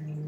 Amen.